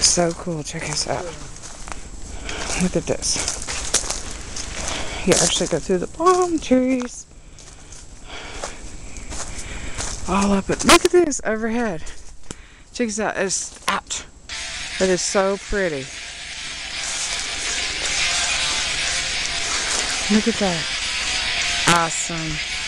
so cool. Check this out. Look at this. You actually go through the palm trees. All up it. Look at this overhead. Check this out. It's out. It is so pretty. Look at that. Awesome.